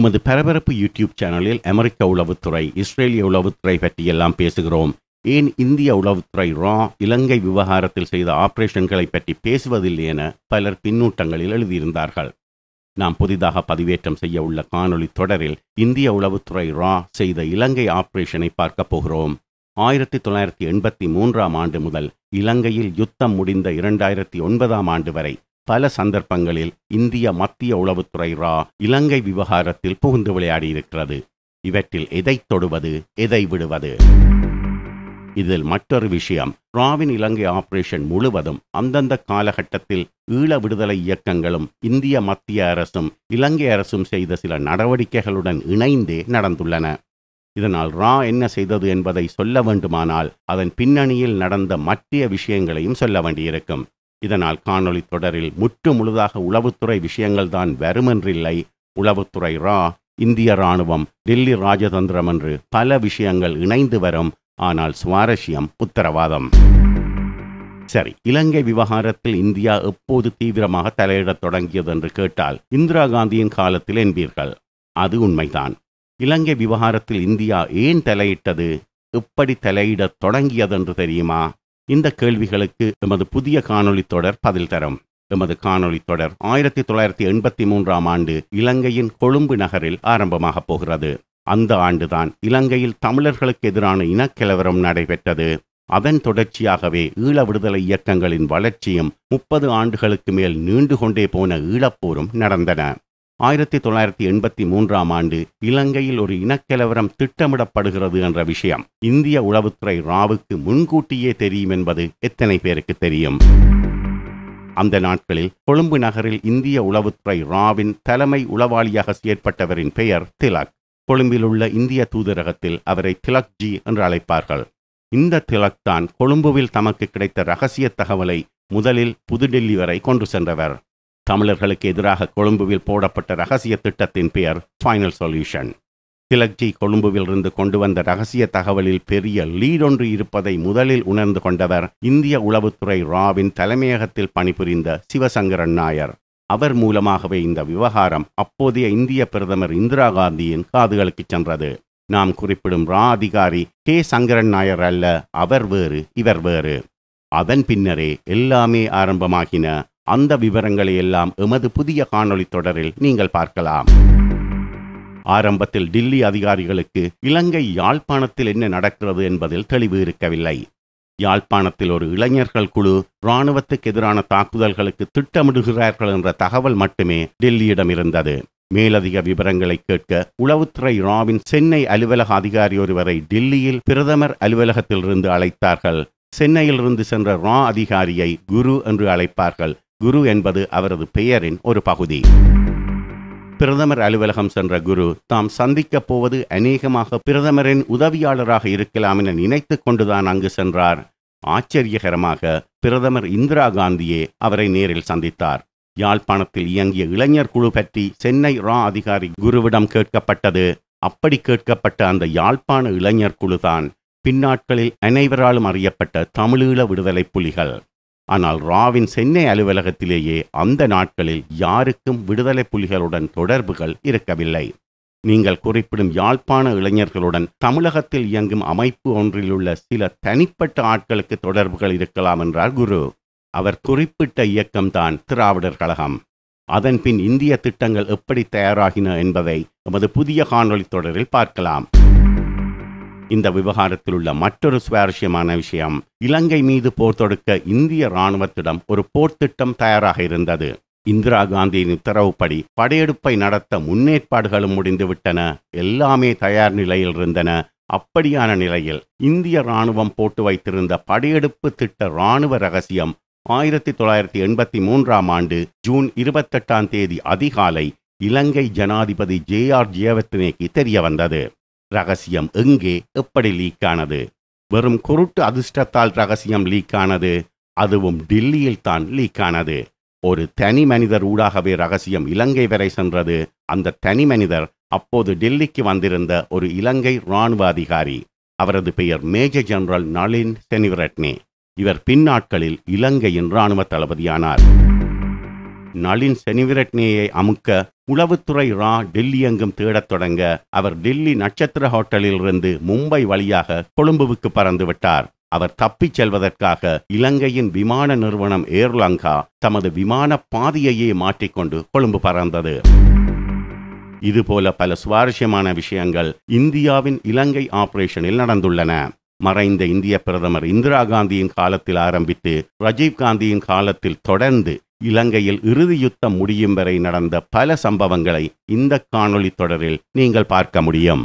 எமது பரபரப்பு யூடியூப் சேனலில் அமெரிக்க உளவுத்துறை இஸ்ரேலிய உளவுத்துறை பற்றியெல்லாம் பேசுகிறோம். ஏன் இந்திய உளவுத்துறை ரா இலங்கை விவகாரத்தில் செய்த ஆபரேஷன்களை பற்றி பேசுவதில்லை என பலர் பின்னூட்டங்களில் எழுதியிருந்தார்கள். நாம் புதிதாக பதிவேற்றம் செய்ய உள்ள காணொளி தொடரில் இந்திய உளவுத்துறை ரா செய்த இலங்கை ஆபரேஷனை பார்க்கப் போகிறோம். ஆயிரத்தி தொள்ளாயிரத்தி எண்பத்தி மூன்றாம் ஆண்டு முதல் இலங்கையில் யுத்தம் முடிந்த இரண்டாயிரத்தி ஒன்பதாம் ஆண்டு வரை பல சந்தர்ப்பங்களில் இந்திய மத்திய உளவுத்துறை ரா இலங்கை விவகாரத்தில் புகுந்து விளையாடியிருக்கிறது. இவற்றில் எதை தொடுவது எதை விடுவது? இதில் மற்றொரு விஷயம் ராவின் இலங்கை ஆபரேஷன் முழுவதும் அந்தந்த காலகட்டத்தில் ஈழ விடுதலை இயக்கங்களும் இந்திய மத்திய அரசும் இலங்கை அரசும் செய்த சில நடவடிக்கைகளுடன் இணைந்தே நடந்துள்ளன. இதனால் ரா என்ன செய்தது என்பதை சொல்ல வேண்டுமானால் அதன் பின்னணியில் நடந்த மற்ற விஷயங்களையும் சொல்ல வேண்டியிருக்கும். இதனால் காணொளி தொடரில் முற்று முழுதாக உளவுத்துறை விஷயங்கள்தான் வருமென்றில்லை. உளவுத்துறை ரா இந்திய இராணுவம் டெல்லி ராஜதந்திரம் என்று பல விஷயங்கள் இணைந்து வரும். ஆனால் சுவாரஸ்யம் உத்தரவாதம். சரி இலங்கை விவகாரத்தில் இந்தியா எப்போது தீவிரமாக தலையிடத் தொடங்கியது என்று கேட்டால் இந்திரா காந்தியின் காலத்தில் என்பீர்கள். அது உண்மைதான். இலங்கை விவகாரத்தில் இந்தியா ஏன் தலையிட்டது? எப்படி தலையிடத் தொடங்கியதென்று தெரியுமா? இந்த கேள்விகளுக்கு எமது புதிய காணொலி தொடர் பதில் தரும். எமது காணொளி தொடர் ஆயிரத்தி தொள்ளாயிரத்தி எண்பத்தி மூன்றாம் ஆண்டு இலங்கையின் கொழும்பு நகரில் ஆரம்பமாகப் போகிறது. அந்த ஆண்டுதான் இலங்கையில் தமிழர்களுக்கு எதிரான இனக்கலவரம் நடைபெற்றது. அதன் தொடர்ச்சியாகவே ஈழ விடுதலை இயக்கங்களின் வளர்ச்சியும் முப்பது ஆண்டுகளுக்கு மேல் நீண்டு கொண்டே போன ஈழப்போரும் நடந்தன. ஆயிரத்தி தொள்ளாயிரத்தி எண்பத்தி மூன்றாம் ஆண்டு இலங்கையில் ஒரு இனக்கலவரம் திட்டமிடப்படுகிறது என்ற விஷயம் இந்திய உளவுத்துறை ராவுக்கு முன்கூட்டியே தெரியும் என்பது எத்தனை பேருக்கு தெரியும்? அந்த நாட்களில் கொழும்பு நகரில் இந்திய உளவுத்துறை ராவின் தலைமை உளவாளியாக செயற்பட்டவரின் பெயர் திலக். கொழும்பில் உள்ள இந்திய தூதரகத்தில் அவரை திலக் ஜி என்று அழைப்பார்கள். இந்த திலக் தான் கொழும்புவில் தமக்கு கிடைத்த ரகசிய தகவலை முதலில் புதுடெல்லி வரை கொண்டு சென்றவர். தமிழர்களுக்கு எதிராக கொழும்புவில் போடப்பட்ட ரகசிய திட்டத்தின் பெயர் ஃபைனல் சொல்யூஷன் திலக்ஜி கொழும்புவில் இருந்து கொண்டு வந்த ரகசிய தகவலில் பெரிய லீடொன்று இருப்பதை முதலில் உணர்ந்து கொண்டவர் இந்திய உளவுத்துறை ராவின் தலைமையகத்தில் பணிபுரிந்த சிவசங்கரன் நாயர். அவர் மூலமாகவே இந்த விவகாரம் அப்போதைய இந்திய பிரதமர் இந்திரா காந்தியின் காதுகளுக்கு சென்றது. நாம் குறிப்பிடும் ரா அதிகாரி கே சங்கரன் நாயர் அல்ல அவர் வேறு இவர் வேறு. அதன் பின்னரே எல்லாமே ஆரம்பமாகின. அந்த விவரங்களை எல்லாம் எமது புதிய காணொளி தொடரில் நீங்கள் பார்க்கலாம். ஆரம்பத்தில் டில்லி அதிகாரிகளுக்கு இலங்கை யாழ்ப்பாணத்தில் என்ன நடக்கிறது என்பதில் தெளிவு இருக்கவில்லை. யாழ்ப்பாணத்தில் ஒரு இளைஞர்கள் குழு இராணுவத்துக்கு எதிரான தாக்குதல்களுக்கு திட்டமிடுகிறார்கள் என்ற தகவல் மட்டுமே டெல்லியிடம் இருந்தது. மேலதிக விவரங்களை கேட்க உளவுத்துறை ராவின் சென்னை அலுவலக அதிகாரி ஒருவரை டெல்லியில் பிரதமர் அலுவலகத்திலிருந்து அழைத்தார்கள். சென்னையிலிருந்து சென்ற ரா அதிகாரியை குரு என்று அழைப்பார்கள். குரு என்பது அவரது பெயரின் ஒரு பகுதி. பிரதமர் அலுவலகம் சென்ற குரு தாம் சந்திக்கப் போவது அநேகமாக பிரதமரின் உதவியாளராக இருக்கலாம் என நினைத்து கொண்டுதான் அங்கு சென்றார். ஆச்சரியகரமாக பிரதமர் இந்திரா காந்தியே அவரை நேரில் சந்தித்தார். யாழ்ப்பாணத்தில் இயங்கிய இளைஞர் குழு பற்றி சென்னை ரா அதிகாரி குருவிடம் கேட்கப்பட்டது. அப்படி கேட்கப்பட்ட அந்த யாழ்ப்பாண இளைஞர் குழுதான் பின்னாட்களில் அனைவராலும் அறியப்பட்ட தமிழீழ விடுதலை புலிகள். ஆனால் ராவின் சென்னை அலுவலகத்திலேயே அந்த நாட்களில் யாருக்கும் விடுதலை புலிகளுடன் தொடர்புகள் இருக்கவில்லை. நீங்கள் குறிப்பிடும் யாழ்ப்பாண இளைஞர்களுடன் தமிழகத்தில் இயங்கும் அமைப்பு ஒன்றிலுள்ள சில தனிப்பட்ட ஆட்களுக்கு தொடர்புகள் இருக்கலாம் என்றார் குரு. அவர் குறிப்பிட்ட இயக்கம்தான் திராவிடர் கழகம். அதன் பின் இந்திய திட்டங்கள் எப்படி தயாராகின என்பதை எமது புதிய காணொளி தொடரில் பார்க்கலாம். இந்த விவகாரத்தில் உள்ள மற்றொரு சுவாரஸ்யமான விஷயம். இலங்கை மீது போர் தொடுக்க இந்திய இராணுவத்திடம் ஒரு போர் திட்டம் தயாராக இருந்தது. இந்திரா காந்தியின் உத்தரவுப்படி படையெடுப்பை நடத்த முன்னேற்பாடுகளும் முடிந்துவிட்டன. எல்லாமே தயார் நிலையில் இருந்தன. அப்படியான நிலையில் இந்திய இராணுவம் போட்டு வைத்திருந்த படையெடுப்பு திட்ட இராணுவ ரகசியம் ஆயிரத்தி தொள்ளாயிரத்தி எண்பத்தி மூன்றாம் ஆண்டு ஜூன் இருபத்தெட்டாம் தேதி அதிகாலை இலங்கை ஜனாதிபதி ஜே ஆர் ஜெயவர்த்தனேக்கு தெரிய வந்தது ரகசியம் எங்கே எப்படி லீக் ஆனது வெறும் குருட்டு அதிர்ஷ்டத்தால் ரகசியம் லீக் ஆனது அதுவும் டில்லியில் தான் லீக் ஆனது ஒரு தனி மனிதர் ஊடாகவே ரகசியம் இலங்கை வரை சென்றது. அந்த தனி மனிதர் அப்போது டெல்லிக்கு வந்திருந்த ஒரு இலங்கை இராணுவ அதிகாரி. அவரது பெயர் மேஜர் ஜெனரல் நளின் செனிவரட்னே. இவர் பின்னாட்களில் இலங்கையின் இராணுவ தளபதியானார். நளின் செனிவிரட்னியை அமுக்க உளவுத்துறை ரா டெல்லி எங்கும் தேடத் தொடங்க அவர் டெல்லி நட்சத்திர ஹோட்டலில் இருந்து மும்பை வழியாக கொழும்புவுக்கு பறந்து விட்டார் அவர் தப்பிச் செல்வதற்காக இலங்கையின் விமான நிறுவனம் ஏர்லங்கா தமது விமான பாதையையே மாற்றிக்கொண்டு கொழும்பு பறந்தது. இதுபோல பல சுவாரஸ்யமான விஷயங்கள் இந்தியாவின் இலங்கை ஆபரேஷனில் நடந்துள்ளன. மறைந்த இந்திய பிரதமர் இந்திரா காந்தியின் காலத்தில் ஆரம்பித்து ரஜீவ் காந்தியின் காலத்தில் தொடர்ந்து இலங்கையில் இறுதி யுத்தம் முடியும் வரை நடந்த பல சம்பவங்களை இந்த காணொளி தொடரில் நீங்கள் பார்க்க முடியும்.